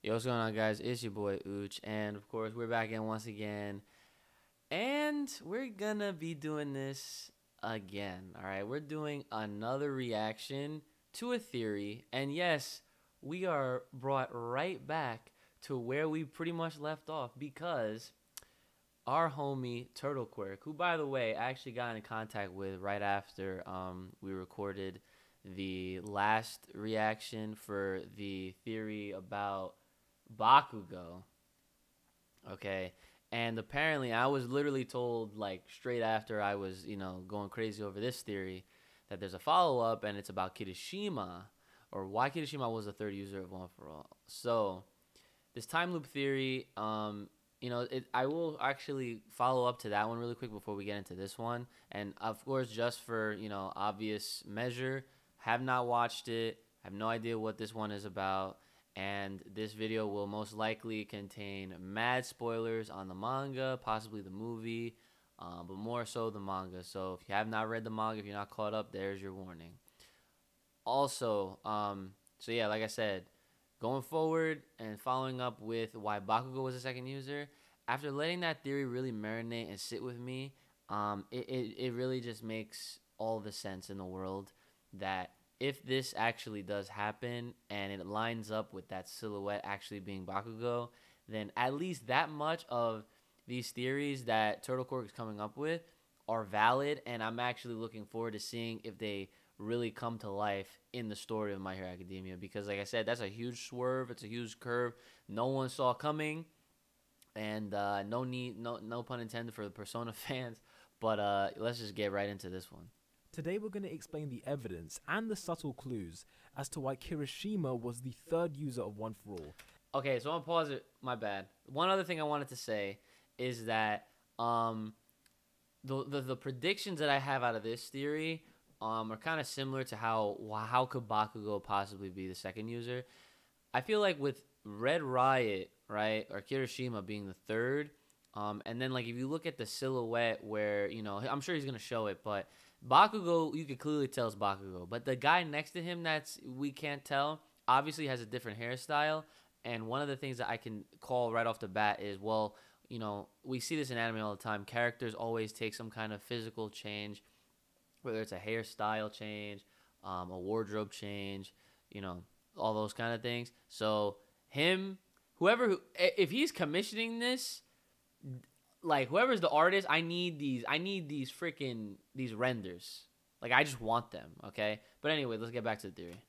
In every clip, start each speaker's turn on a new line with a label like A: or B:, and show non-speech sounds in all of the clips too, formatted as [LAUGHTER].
A: Yo, what's going on, guys? It's your boy Ooch, and of course, we're back in once again, and we're gonna be doing this again. All right, we're doing another reaction to a theory, and yes, we are brought right back to where we pretty much left off because our homie Turtle Quirk, who by the way, I actually got in contact with right after um, we recorded the last reaction for the theory about Bakugo. Okay. And apparently I was literally told like straight after I was, you know, going crazy over this theory that there's a follow up and it's about Kirishima or why Kirishima was the third user of One for All. So this time loop theory, um, you know, it, I will actually follow up to that one really quick before we get into this one. And of course, just for, you know, obvious measure, have not watched it, have no idea what this one is about and this video will most likely contain mad spoilers on the manga, possibly the movie, um, but more so the manga. So if you have not read the manga, if you're not caught up, there's your warning. Also, um, so yeah, like I said, going forward and following up with why Bakugo was a second user, after letting that theory really marinate and sit with me, um, it, it, it really just makes all the sense in the world that if this actually does happen and it lines up with that silhouette actually being Bakugo, then at least that much of these theories that Turtle Quirk is coming up with are valid, and I'm actually looking forward to seeing if they really come to life in the story of My Hero Academia. Because, like I said, that's a huge swerve. It's a huge curve. No one saw coming, and uh, no need, no no pun intended for the Persona [LAUGHS] fans. But uh, let's just get right into this one.
B: Today we're going to explain the evidence and the subtle clues as to why Kirishima was the third user of One for All.
A: Okay, so I'm gonna pause it. My bad. One other thing I wanted to say is that um, the, the the predictions that I have out of this theory um are kind of similar to how how could Bakugo possibly be the second user. I feel like with Red Riot, right, or Kirishima being the third, um, and then like if you look at the silhouette where you know I'm sure he's gonna show it, but Bakugo, you could clearly tell is Bakugo, but the guy next to him that's we can't tell obviously has a different hairstyle. And one of the things that I can call right off the bat is, well, you know, we see this in anime all the time. Characters always take some kind of physical change, whether it's a hairstyle change, um, a wardrobe change, you know, all those kind of things. So him, whoever, if he's commissioning this, like whoever's the artist, I need these. I need these freaking these renders. Like I just want them. Okay. But anyway, let's get back to the theory.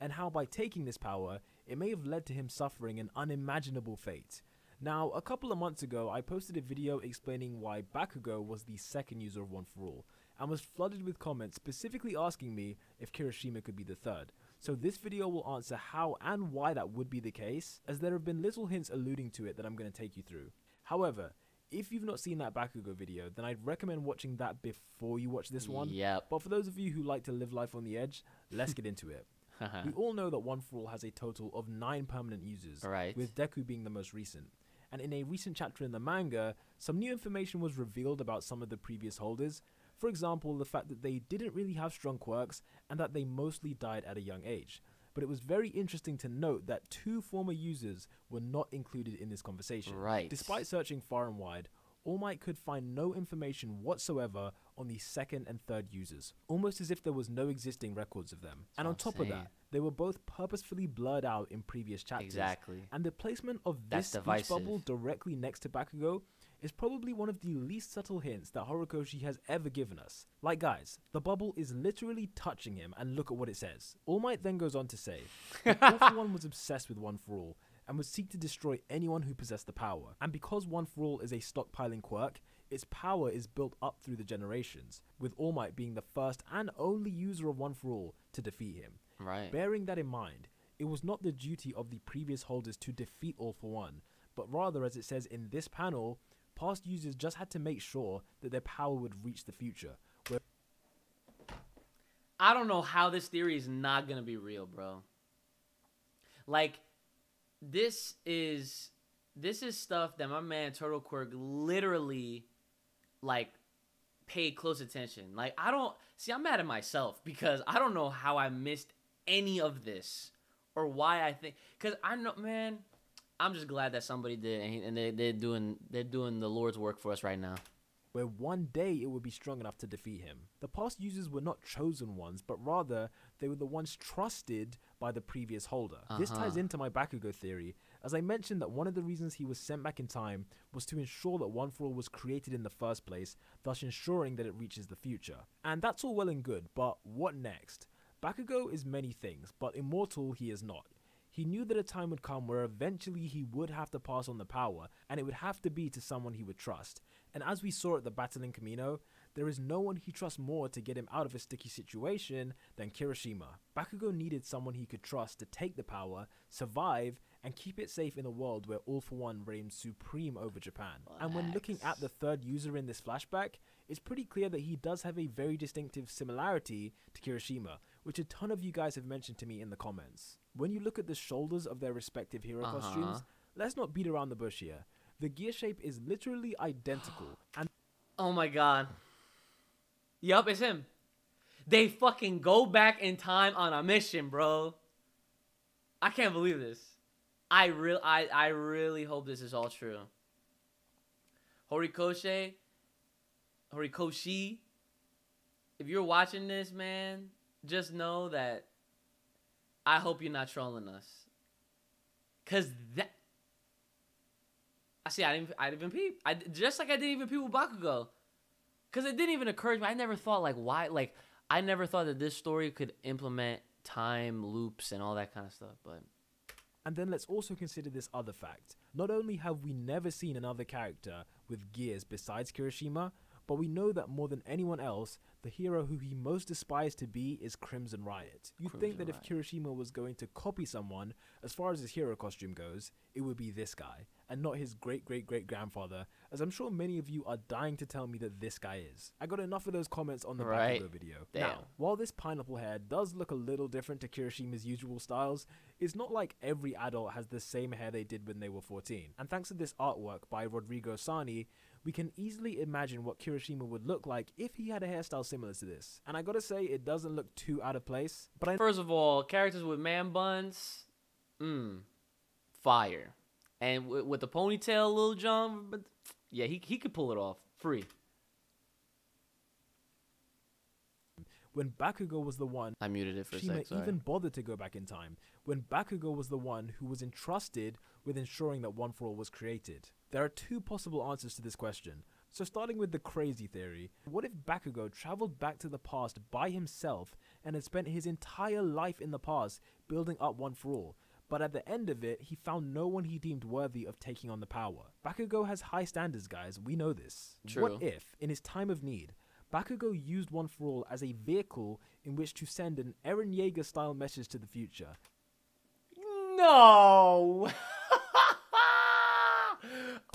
B: And how by taking this power, it may have led to him suffering an unimaginable fate. Now, a couple of months ago, I posted a video explaining why Bakugo was the second user of One for All, and was flooded with comments specifically asking me if Kirishima could be the third. So this video will answer how and why that would be the case, as there have been little hints alluding to it that I'm going to take you through. However, if you've not seen that Bakugo video, then I'd recommend watching that before you watch this one.
A: Yep.
B: But for those of you who like to live life on the edge, let's get into it. [LAUGHS] we all know that One for All has a total of nine permanent users,
A: right.
B: with Deku being the most recent. And in a recent chapter in the manga, some new information was revealed about some of the previous holders. For example, the fact that they didn't really have strong quirks and that they mostly died at a young age but it was very interesting to note that two former users were not included in this conversation.
A: Right.
B: Despite searching far and wide, All Might could find no information whatsoever on the second and third users, almost as if there was no existing records of them.
A: That's
B: and on top
A: saying.
B: of that, they were both purposefully blurred out in previous chapters.
A: Exactly.
B: And the placement of this speech bubble directly next to Bakugo is probably one of the least subtle hints that Horikoshi has ever given us. Like guys, the bubble is literally touching him and look at what it says. All Might then goes on to say, that [LAUGHS] All for One was obsessed with One for All and would seek to destroy anyone who possessed the power. And because One for All is a stockpiling quirk, its power is built up through the generations, with All Might being the first and only user of One for All to defeat him.
A: Right.
B: Bearing that in mind, it was not the duty of the previous holders to defeat All for One, but rather, as it says in this panel, past users just had to make sure that their power would reach the future. Where
A: I don't know how this theory is not gonna be real, bro. Like, this is this is stuff that my man Turtle Quirk literally like paid close attention. Like, I don't see. I'm mad at myself because I don't know how I missed any of this or why I think. Because I know, man. I'm just glad that somebody did, and, and they, they're doing they're doing the Lord's work for us right now.
B: where one day it would be strong enough to defeat him. The past users were not chosen ones, but rather they were the ones trusted by the previous holder. This ties
A: Uh-huh.
B: into my Bakugo theory, as I mentioned that one of the reasons he was sent back in time was to ensure that One For All was created in the first place, thus ensuring that it reaches the future. And that's all well and good, but what next? Bakugo is many things, but immortal he is not. He knew that a time would come where eventually he would have to pass on the power, and it would have to be to someone he would trust. And as we saw at the battle in Kamino, there is no one he trusts more to get him out of a sticky situation than Kirishima. Bakugo needed someone he could trust to take the power, survive, and keep it safe in a world where All for One reigns supreme over Japan. And when looking at the third user in this flashback, it's pretty clear that he does have a very distinctive similarity to Kirishima, which a ton of you guys have mentioned to me in the comments. When you look at the shoulders of their respective hero
A: Uh-huh.
B: costumes, let's not beat around the bush here. The gear shape is literally identical, [GASPS] and
A: Oh my god. Yup, it's him. They fucking go back in time on a mission, bro. I can't believe this. I real I I really hope this is all true. Horikoshi, Horikoshi, if you're watching this, man, just know that I hope you're not trolling us. Cause that I see. I didn't. I didn't even peep. I just like I didn't even peep with Bakugo, because it didn't even occur to me. I never thought like why. Like I never thought that this story could implement time loops and all that kind of stuff. But
B: And then let's also consider this other fact. Not only have we never seen another character with gears besides Kirishima, but we know that more than anyone else, the hero who he most aspires to be is Crimson Riot. You'd think that if
A: Riot.
B: Kirishima was going to copy someone, as far as his hero costume goes, it would be this guy, and not his great great great grandfather, as I'm sure many of you are dying to tell me that this guy is. I got enough of those comments on the
A: Right.
B: Bakugo video.
A: Damn.
B: Now, while this pineapple hair does look a little different to Kirishima's usual styles, it's not like every adult has the same hair they did when they were 14. And thanks to this artwork by Rodrigo Sani, we can easily imagine what Kirishima would look like if he had a hairstyle similar to this. And I gotta say, it doesn't look too out of place, but I
A: first of all, characters with man buns, mm, fire, and with, with the ponytail, Lil Jon, but yeah, he he could pull it off free.
B: when Bakugo was the one
A: I muted it for a
B: Shima
A: sec. Sorry.
B: even bothered to go back in time when Bakugo was the one who was entrusted with ensuring that One For All was created. There are two possible answers to this question. So starting with the crazy theory, what if Bakugo traveled back to the past by himself and had spent his entire life in the past building up One For All, but at the end of it, he found no one he deemed worthy of taking on the power. Bakugo has high standards, guys, we know this.
A: True.
B: What if, in his time of need, Bakugo used One For All as a vehicle in which to send an Eren Yeager style message to the future.
A: No. [LAUGHS]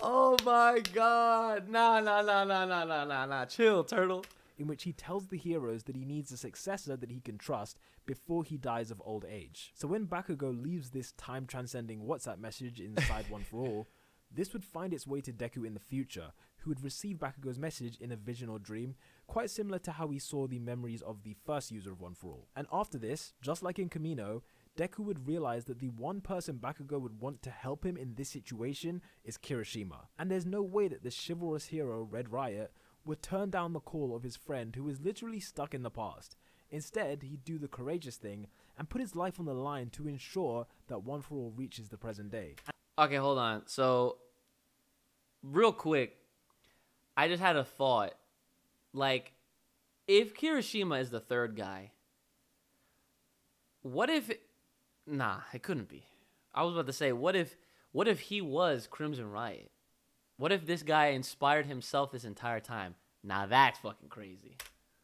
A: oh my god. Nah, nah, nah, nah, nah, nah, nah, nah. Chill, turtle.
B: in which he tells the heroes that he needs a successor that he can trust before he dies of old age. So when Bakugo leaves this time transcending WhatsApp message inside One For All, [LAUGHS] this would find its way to Deku in the future, who would receive Bakugo's message in a vision or dream, quite similar to how we saw the memories of the first user of One For All. And after this, just like in Kamino, Deku would realize that the one person Bakugo would want to help him in this situation is Kirishima. And there's no way that the chivalrous hero, Red Riot, would turn down the call of his friend who is literally stuck in the past. Instead, he'd do the courageous thing and put his life on the line to ensure that One For All reaches the present day.
A: Okay, hold on. So, real quick, I just had a thought. Like, if Kirishima is the third guy, what if? Nah, it couldn't be. I was about to say, what if? What if he was Crimson Riot? What if this guy inspired himself this entire time? Now that's fucking crazy.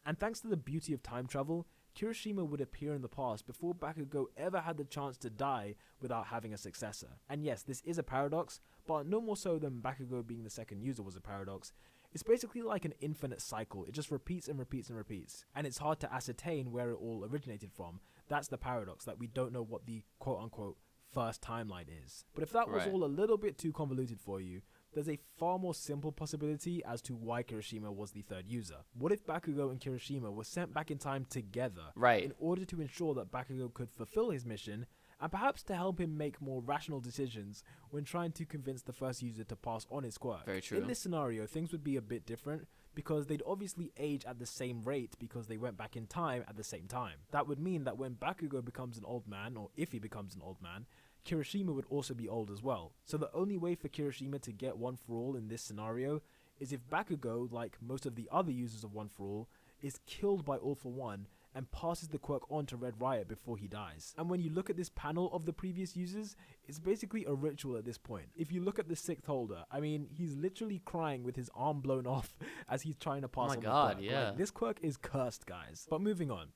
B: And thanks to the beauty of time travel, Kirishima would appear in the past before Bakugo ever had the chance to die without having a successor. And yes, this is a paradox, but no more so than Bakugo being the second user was a paradox. It's basically like an infinite cycle. It just repeats and repeats and repeats. And it's hard to ascertain where it all originated from. That's the paradox, that we don't know what the quote unquote first timeline is. But if that was all a little bit too convoluted for you, there's a far more simple possibility as to why Kirishima was the third user. What if Bakugo and Kirishima were sent back in time together
A: Right.
B: in order to ensure that Bakugo could fulfill his mission and perhaps to help him make more rational decisions when trying to convince the first user to pass on his quirk.
A: Very true.
B: In this scenario, things would be a bit different because they'd obviously age at the same rate because they went back in time at the same time. That would mean that when Bakugo becomes an old man, or if he becomes an old man, Kirishima would also be old as well. So the only way for Kirishima to get One For All in this scenario is if Bakugo, like most of the other users of One For All, is killed by All For One and passes the quirk on to Red Riot before he dies. And when you look at this panel of the previous users, it's basically a ritual at this point. If you look at the sixth holder, I mean, he's literally crying with his arm blown [LAUGHS] off as he's trying to pass oh
A: my
B: on
A: God,
B: the quirk.
A: yeah.
B: Like, this quirk is cursed, guys. But moving on.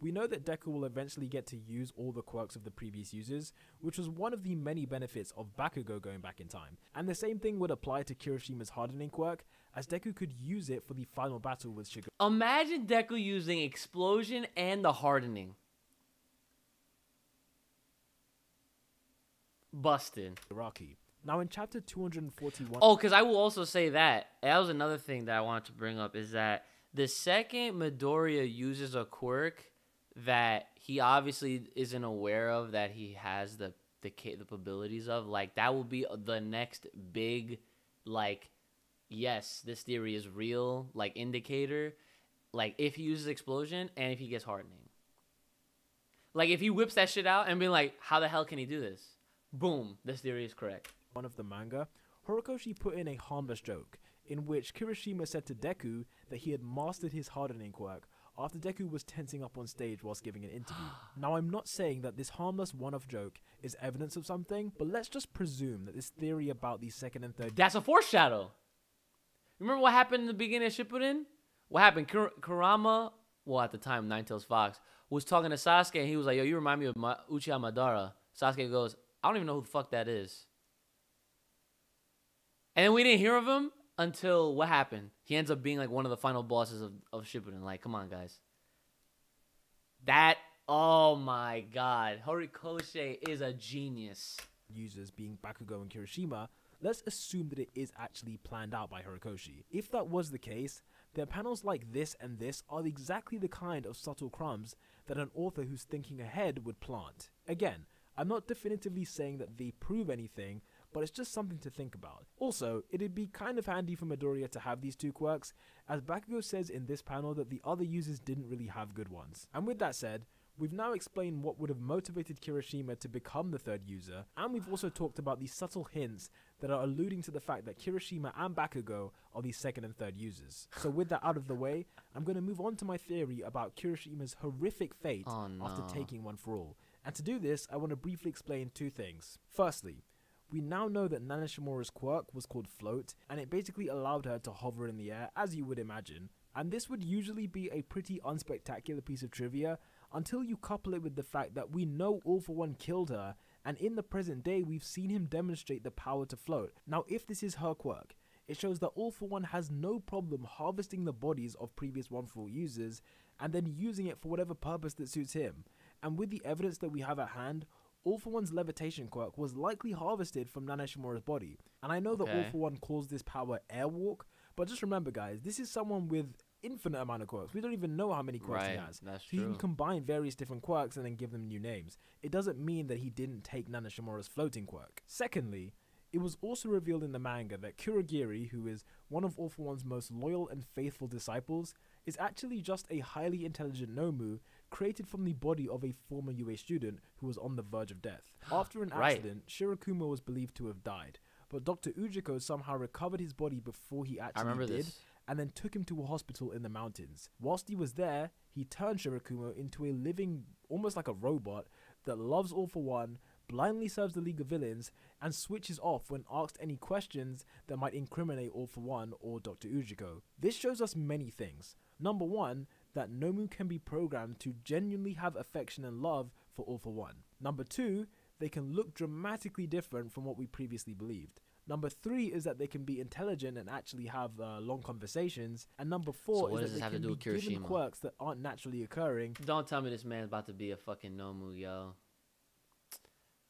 B: We know that Deku will eventually get to use all the quirks of the previous users, which was one of the many benefits of Bakugo going back in time. And the same thing would apply to Kirishima's hardening quirk, as Deku could use it for the final battle with
A: Imagine Deku using explosion and the hardening. Busted.
B: Shigaraki. Now in chapter 241,
A: Oh, because I will also say that that was another thing that I wanted to bring up is that the second Midoriya uses a quirk that he obviously isn't aware of that he has the the capabilities of, like that will be the next big, like, yes, this theory is real, like indicator, like if he uses explosion and if he gets hardening. Like if he whips that shit out and be like, how the hell can he do this? Boom, this theory is correct.
B: one of the manga, Horikoshi put in a harmless joke in which Kirishima said to Deku that he had mastered his hardening quirk after Deku was tensing up on stage whilst giving an interview. [GASPS] now, I'm not saying that this harmless one off joke is evidence of something, but let's just presume that this theory about the second and third
A: That's a foreshadow. Remember what happened in the beginning of Shippuden? What happened? Kur- Kurama, well at the time Nine Tails Fox was talking to Sasuke and he was like, "Yo, you remind me of Ma- Uchiha Madara." Sasuke goes, "I don't even know who the fuck that is." And then we didn't hear of him until what happened? He ends up being like one of the final bosses of of Shippuden. Like, come on, guys. That oh my god, Horikoshi is a genius.
B: users being Bakugo and Kirishima, let's assume that it is actually planned out by Horikoshi. If that was the case, then panels like this and this are exactly the kind of subtle crumbs that an author who's thinking ahead would plant. Again, I'm not definitively saying that they prove anything, but it's just something to think about. Also, it'd be kind of handy for Midoriya to have these two quirks, as Bakugo says in this panel that the other users didn't really have good ones. And with that said, We've now explained what would have motivated Kirishima to become the third user, and we've also talked about the subtle hints that are alluding to the fact that Kirishima and Bakugo are the second and third users. So with that out of the way, I'm going to move on to my theory about Kirishima's horrific fate
A: Oh,
B: after taking one for all. And to do this, I want to briefly explain two things. Firstly, we now know that Nana Shimura's quirk was called Float, and it basically allowed her to hover in the air, as you would imagine. And this would usually be a pretty unspectacular piece of trivia until you couple it with the fact that we know All for One killed her, and in the present day we've seen him demonstrate the power to float. Now, if this is her quirk, it shows that All for One has no problem harvesting the bodies of previous One for All users and then using it for whatever purpose that suits him. And with the evidence that we have at hand, All for One's levitation quirk was likely harvested from Nana Shimura's body. And I know that All
A: Okay.
B: for One calls this power Airwalk, but just remember, guys, this is someone with infinite amount of quirks. We don't even know how many quirks he has.
A: that's
B: so you can combine various different quirks and then give them new names. It doesn't mean that he didn't take Nana Shimura's floating quirk. Secondly, it was also revealed in the manga that Kurogiri, who is one of All for One's most loyal and faithful disciples, is actually just a highly intelligent Nomu created from the body of a former UA student who was on the verge of death. [GASPS] After an
A: Right.
B: accident, Shirakumo was believed to have died, but Dr. Ujiko somehow recovered his body before he actually
A: remember
B: did
A: this.
B: and then took him to a hospital in the mountains. Whilst he was there, he turned Shirakumo into a living, almost like a robot, that loves all for one, blindly serves the League of Villains, and switches off when asked any questions that might incriminate All for One or Dr. Ujiko. This shows us many things. Number one, that Nomu can be programmed to genuinely have affection and love for All for One. Number two, they can look dramatically different from what we previously believed. Number three is that they can be intelligent and actually have uh, long conversations. And number four
A: what
B: is that they can
A: do
B: be given quirks that aren't naturally occurring.
A: Don't tell me this man's about to be a fucking Nomu, yo.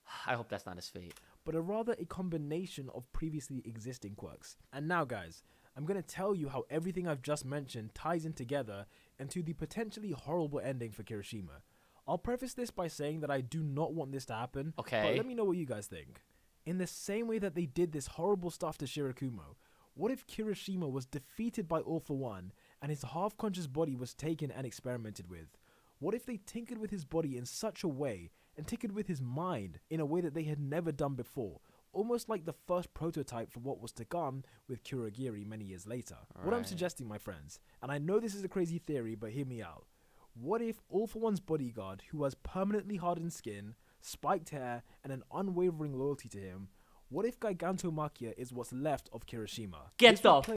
A: [SIGHS] I hope that's not his fate.
B: but are rather a combination of previously existing quirks. And now, guys, I'm going to tell you how everything I've just mentioned ties in together into the potentially horrible ending for Kirishima. I'll preface this by saying that I do not want this to happen.
A: Okay.
B: But let me know what you guys think. In the same way that they did this horrible stuff to Shirakumo, what if Kirishima was defeated by All for One and his half conscious body was taken and experimented with? What if they tinkered with his body in such a way and tinkered with his mind in a way that they had never done before? Almost like the first prototype for what was to come with Kurogiri many years later. What I'm suggesting, my friends, and I know this is a crazy theory, but hear me out. What if All for One's bodyguard, who has permanently hardened skin, spiked hair, and an unwavering loyalty to him, what if Gigantomachia is what's left of Kirishima?
A: Get
B: This
A: the
B: play-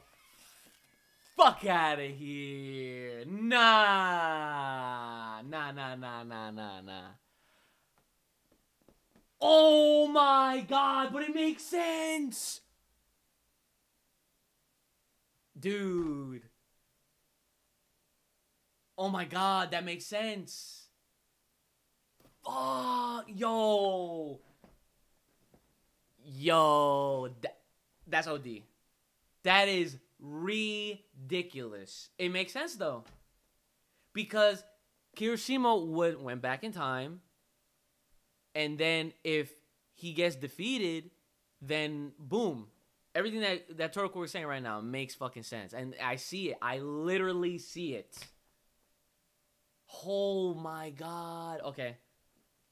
A: fuck out of here. Nah. Nah, nah, nah, nah, nah, nah. Oh my god, but it makes sense. Dude. Oh my god, that makes sense. Fuck, yo. Yo, that, that's OD. That is ridiculous. It makes sense though. Because Kirishima would went back in time and then if he gets defeated, then boom. Everything that that Toroku was saying right now makes fucking sense. And I see it. I literally see it. Oh my god. Okay.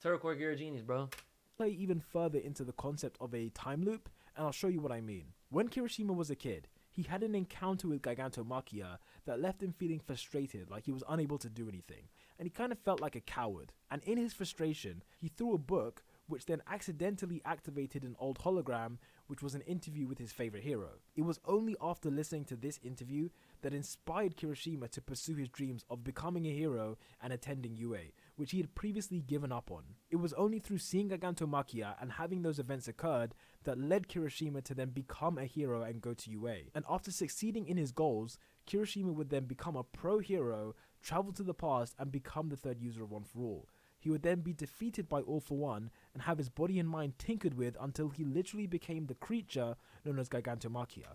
A: Toroku, you're a genius, bro.
B: play even further into the concept of a time loop, and I'll show you what I mean. When Kirishima was a kid, he had an encounter with Gigantomachia that left him feeling frustrated, like he was unable to do anything, and he kind of felt like a coward. And in his frustration, he threw a book, which then accidentally activated an old hologram, which was an interview with his favorite hero. It was only after listening to this interview that inspired Kirishima to pursue his dreams of becoming a hero and attending UA, which he had previously given up on. It was only through seeing Gigantomachia and having those events occurred that led Kirishima to then become a hero and go to UA. And after succeeding in his goals, Kirishima would then become a pro hero, travel to the past, and become the third user of One for All. He would then be defeated by All for One and have his body and mind tinkered with until he literally became the creature known as Gigantomachia.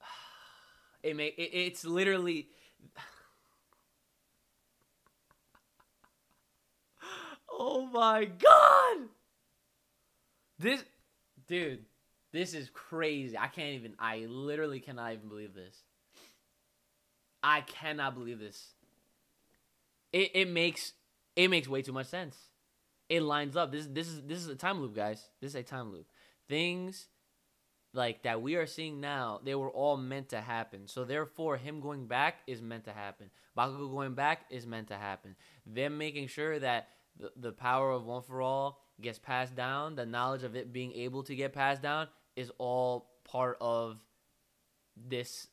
B: [SIGHS]
A: It may it, it's literally [LAUGHS] Oh my god. This dude, this is crazy. I can't even I literally cannot even believe this. I cannot believe this. It it makes it makes way too much sense. It lines up. This this is this is a time loop, guys. This is a time loop. Things like that we are seeing now, they were all meant to happen. So therefore, him going back is meant to happen. Bakugo going back is meant to happen. Them making sure that the, the power of one for all gets passed down, the knowledge of it being able to get passed down is all part of this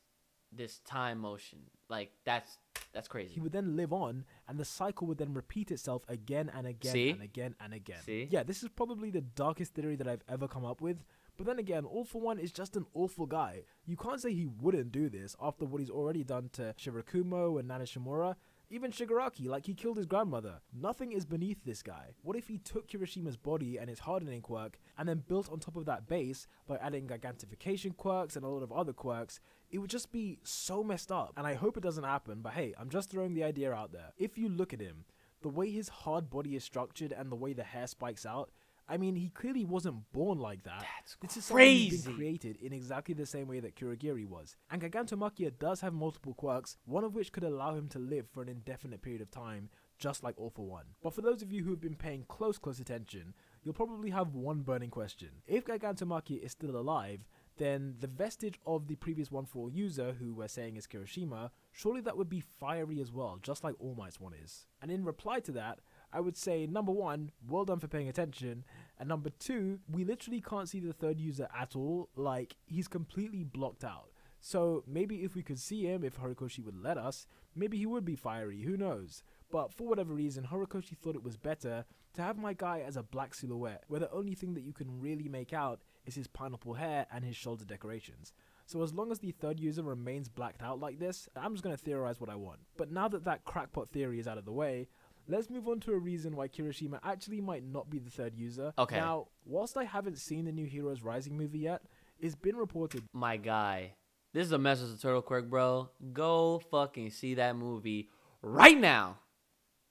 A: this time motion. Like that's that's crazy.
B: He would then live on, and the cycle would then repeat itself again and again
A: See?
B: and again and again.
A: See?
B: Yeah, this is probably the darkest theory that I've ever come up with. But then again, All for One is just an awful guy. You can't say he wouldn't do this after what he's already done to Shirakumo and Nana Shimura. Even Shigaraki, like he killed his grandmother. Nothing is beneath this guy. What if he took Kirishima's body and his hardening quirk and then built on top of that base by adding gigantification quirks and a lot of other quirks? It would just be so messed up. And I hope it doesn't happen, but hey, I'm just throwing the idea out there. If you look at him, the way his hard body is structured and the way the hair spikes out, I mean, he clearly wasn't born like that.
A: That's
B: this is something he's
A: crazy.
B: been created in exactly the same way that Kurogiri was. And Gigantomachia does have multiple quirks, one of which could allow him to live for an indefinite period of time, just like All for One. But for those of you who have been paying close, close attention, you'll probably have one burning question. If Gigantomachia is still alive, then the vestige of the previous One for All user, who we're saying is Kirishima, surely that would be fiery as well, just like All Might's one is. And in reply to that, I would say number one, well done for paying attention, and number two, we literally can't see the third user at all. Like he's completely blocked out. So maybe if we could see him, if Horikoshi would let us, maybe he would be fiery. Who knows? But for whatever reason, Horikoshi thought it was better to have my guy as a black silhouette, where the only thing that you can really make out is his pineapple hair and his shoulder decorations. So as long as the third user remains blacked out like this, I'm just gonna theorize what I want. But now that that crackpot theory is out of the way, let's move on to a reason why Kirishima actually might not be the third user.
A: Okay.
B: Now, whilst I haven't seen the new Heroes Rising movie yet, it's been reported
A: My guy. This is a message to Turtle Quirk, bro. Go fucking see that movie right now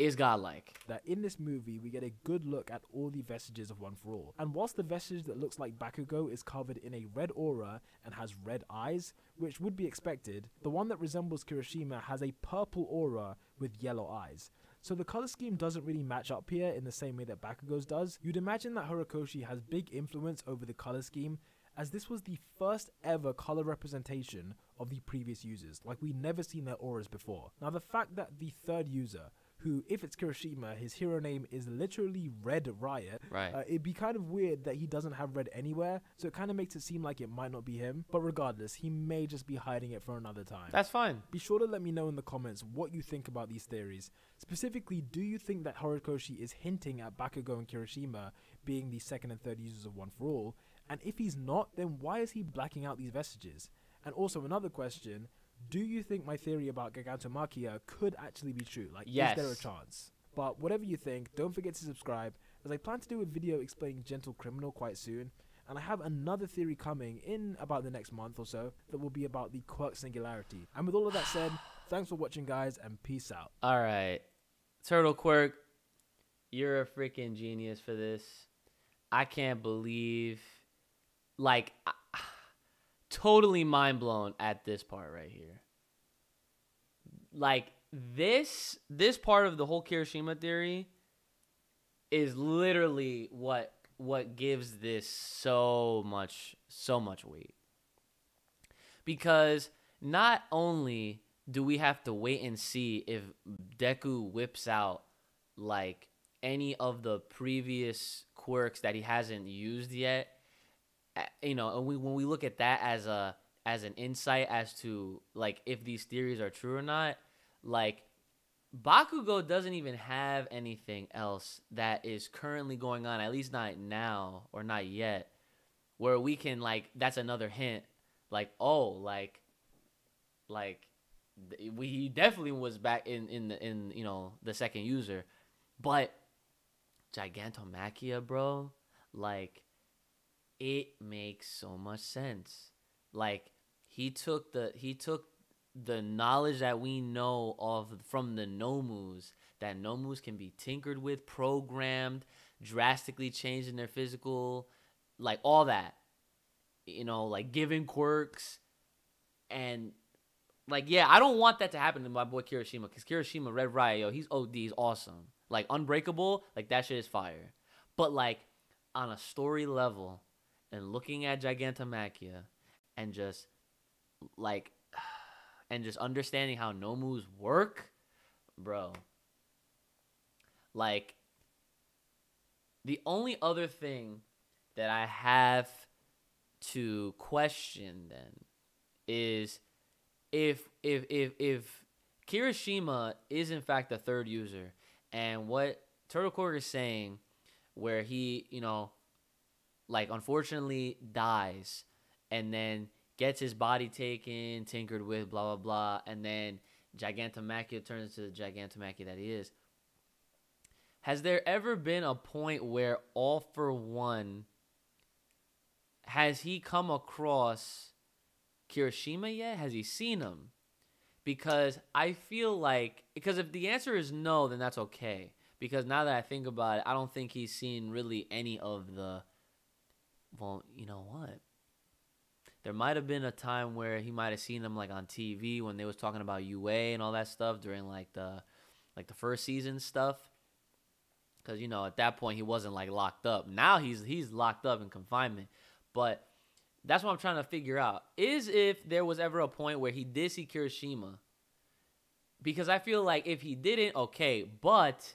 A: is godlike.
B: that in this movie we get a good look at all the vestiges of One for All. And whilst the vestige that looks like Bakugo is covered in a red aura and has red eyes, which would be expected, the one that resembles Kirishima has a purple aura with yellow eyes. So the color scheme doesn't really match up here in the same way that Bakugo's does. You'd imagine that Horikoshi has big influence over the color scheme as this was the first ever color representation of the previous users. Like we never seen their auras before. Now the fact that the third user who, if it's Kirishima, his hero name is literally Red Riot.
A: Right.
B: Uh, it'd be kind of weird that he doesn't have red anywhere, so it kind of makes it seem like it might not be him. But regardless, he may just be hiding it for another time.
A: That's fine.
B: Be sure to let me know in the comments what you think about these theories. Specifically, do you think that Horikoshi is hinting at Bakugo and Kirishima being the second and third users of One for All? And if he's not, then why is he blacking out these vestiges? And also another question, do you think my theory about Gigantomachia could actually be true? Like, is there a
A: Yes.
B: chance? But whatever you think, don't forget to subscribe, as I plan to do a video explaining Gentle Criminal quite soon. And I have another theory coming in about the next month or so that will be about the quirk singularity. And with all of that [SIGHS] said, thanks for watching, guys, and peace out.
A: All right. Turtle Quirk, you're a freaking genius for this. I can't believe like I- totally mind blown at this part right here. Like this this part of the whole Kirishima theory is literally what what gives this so much so much weight. Because not only do we have to wait and see if Deku whips out like any of the previous quirks that he hasn't used yet, you know, and we when we look at that as a as an insight as to like if these theories are true or not, like Bakugo doesn't even have anything else that is currently going on, at least not now or not yet, where we can like that's another hint, like oh, like, like we he definitely was back in in the in you know the second user, but Gigantomachia, bro, like it makes so much sense. Like he took the he took the knowledge that we know of from the Nomus that Nomus can be tinkered with, programmed, drastically changed in their physical, like all that. You know, like giving quirks and like yeah, I don't want that to happen to my boy Kirishima because Kirishima Red Riot, yo, he's OD, he's awesome. Like unbreakable, like that shit is fire. But like on a story level, and looking at Gigantomachia, and just like, [SIGHS] and just understanding how Nomus work, bro. Like, the only other thing that I have to question then is if if if if Kirishima is in fact the third user, and what Turtle Quirk is saying, where he you know, like unfortunately dies, and then gets his body taken, tinkered with, blah blah blah, and then Gigantomachia turns into the Gigantomachia that he is. Has there ever been a point where all for one has he come across Kirishima yet? Has he seen him? Because I feel like because if the answer is no, then that's okay. Because now that I think about it, I don't think he's seen really any of the well, you know what? There might have been a time where he might have seen him like on TV when they was talking about UA and all that stuff during like the like the first season stuff. Cause you know at that point he wasn't like locked up. Now he's he's locked up in confinement. But that's what I'm trying to figure out. Is if there was ever a point where he did see Kirishima. Because I feel like if he didn't, okay, but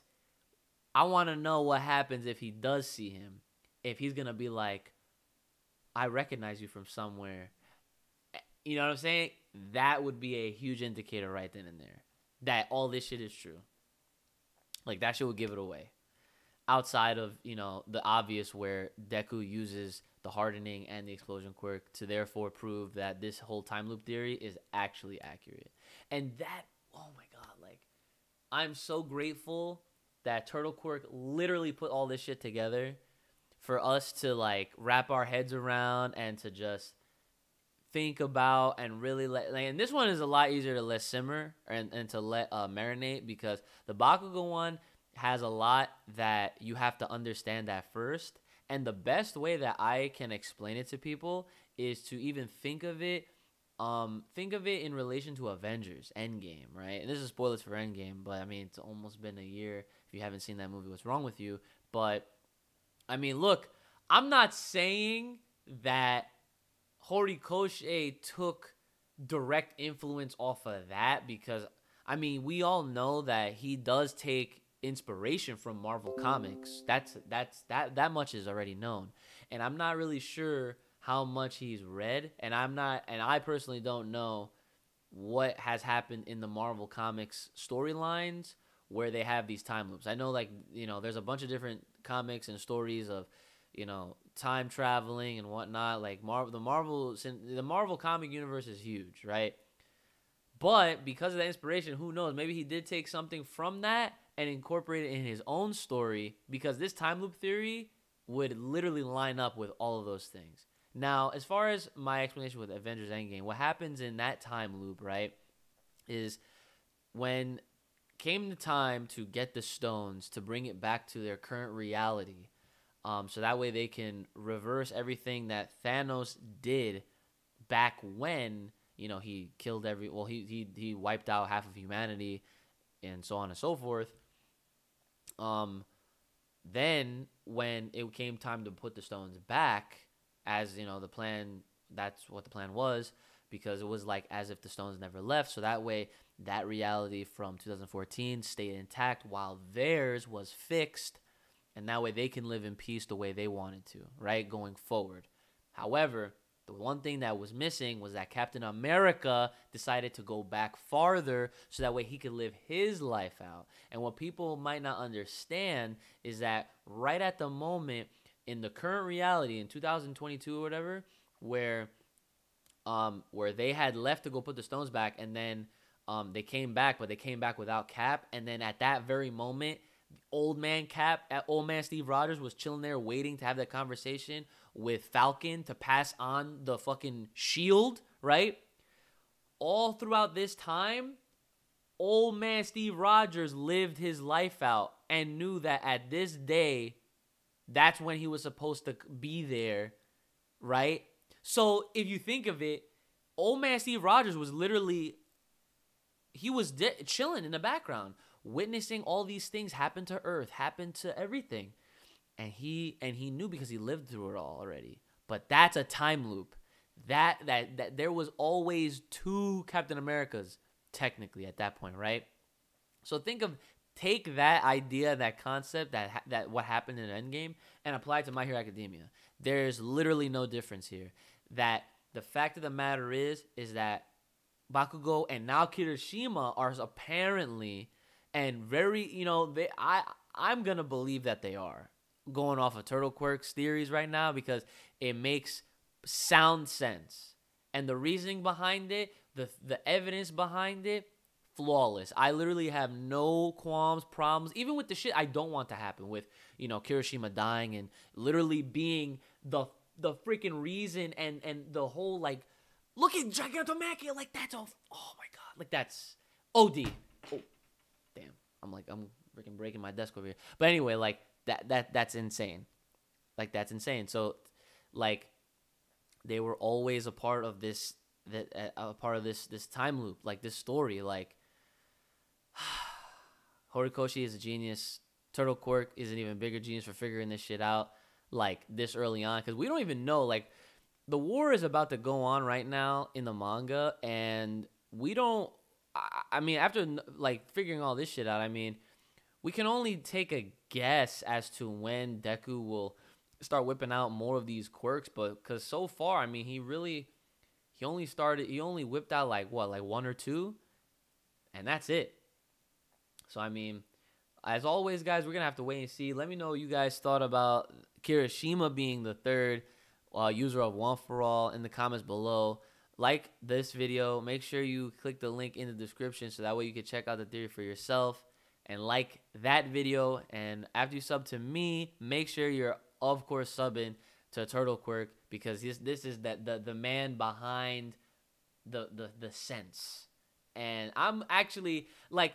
A: I want to know what happens if he does see him. If he's going to be like, I recognize you from somewhere. You know what I'm saying? That would be a huge indicator right then and there that all this shit is true. Like that shit would give it away. Outside of, you know, the obvious where Deku uses the hardening and the explosion quirk to therefore prove that this whole time loop theory is actually accurate. And that, oh my god, like I'm so grateful that Turtle Quirk literally put all this shit together for us to like wrap our heads around and to just think about and really let like, and this one is a lot easier to let simmer and, and to let uh, marinate because the Bakugo one has a lot that you have to understand at first. And the best way that I can explain it to people is to even think of it um, think of it in relation to Avengers Endgame, right? And this is spoilers for Endgame, but I mean it's almost been a year. If you haven't seen that movie, what's wrong with you? But I mean, look, I'm not saying that Horikoshi took direct influence off of that because I mean we all know that he does take inspiration from Marvel Comics. That's that's that that much is already known. And I'm not really sure how much he's read and I'm not and I personally don't know what has happened in the Marvel Comics storylines where they have these time loops. I know like, you know, there's a bunch of different comics and stories of, you know, time traveling and whatnot. Like Marvel the Marvel the Marvel comic universe is huge, right? But because of that inspiration, who knows? Maybe he did take something from that and incorporate it in his own story because this time loop theory would literally line up with all of those things. Now, as far as my explanation with Avengers Endgame, what happens in that time loop, right, is when came the time to get the stones to bring it back to their current reality, um, so that way they can reverse everything that Thanos did back when you know he killed every well he he he wiped out half of humanity and so on and so forth um, then when it came time to put the stones back, as you know, the plan that's what the plan was because it was like as if the stones never left. So that way, that reality from 2014 stayed intact while theirs was fixed, and that way they can live in peace the way they wanted to, right? Going forward. However, the one thing that was missing was that Captain America decided to go back farther so that way he could live his life out. And what people might not understand is that right at the moment in the current reality in 2022 or whatever, where um where they had left to go put the stones back and then um they came back, but they came back without Cap, and then at that very moment old man Cap, uh, old man Steve Rogers was chilling there waiting to have that conversation with Falcon to pass on the fucking shield, right? All throughout this time, old man Steve Rogers lived his life out and knew that at this day, that's when he was supposed to be there, right? So if you think of it, old man Steve Rogers was literally he was chilling in the background, witnessing all these things happen to Earth, happen to everything and he and he knew because he lived through it all already. But that's a time loop. That that that there was always two Captain Americas technically at that point, right? So think of take that idea, that concept, that that what happened in Endgame, and apply it to My Hero Academia. There's literally no difference here. That the fact of the matter is, is that Bakugo and now Kirishima are apparently and very, you know, they I I'm gonna believe that they are going off of Turtle Quirk's theories right now because it makes sound sense. And the reasoning behind it, the the evidence behind it, flawless. I literally have no qualms, problems, even with the shit I don't want to happen with, you know, Kirishima dying and literally being the the freaking reason and and the whole like look at Gigantomachia like that's all oh my god, like that's OD. Oh damn. I'm like I'm freaking breaking my desk over here. But anyway, like that that that's insane. Like that's insane. So like they were always a part of this that a part of this this time loop, like this story. Like [SIGHS] Horikoshi is a genius. Turtle Quirk is an even bigger genius for figuring this shit out like this early on because we don't even know like the war is about to go on right now in the manga and we don't I, I mean after like figuring all this shit out i mean we can only take a guess as to when Deku will start whipping out more of these quirks, but because so far, I mean, he really he only started he only whipped out like what like one or two, and that's it. So I mean, as always, guys, we're gonna have to wait and see. Let me know what you guys thought about Kirishima being the third uh, user of One for All in the comments below. Like this video, make sure you click the link in the description so that way you can check out the theory for yourself and like that video. And after you sub to me, make sure you're, of course, subbing to Turtle Quirk because this this is that the the man behind the the the sense. And I'm actually like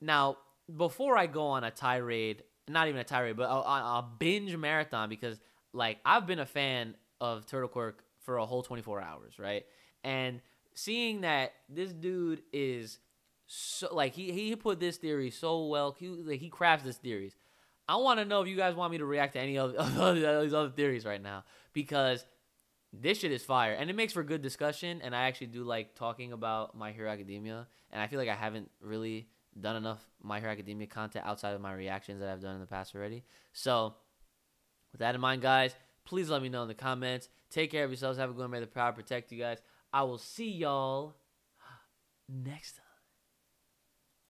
A: now before I go on a tirade, not even a tirade, but a, a, a binge marathon because like I've been a fan of Turtle Quirk for a whole 24 hours, right? And seeing that this dude is so like he he put this theory so well, he like he crafts this theories. I want to know if you guys want me to react to any of [LAUGHS] these other theories right now because this shit is fire and it makes for good discussion. And I actually do like talking about My Hero Academia, and I feel like I haven't really done enough My Hero Academia content outside of my reactions that I've done in the past already. So, with that in mind, guys, please let me know in the comments. Take care of yourselves. Have a good one. May the power protect you guys. I will see y'all next time.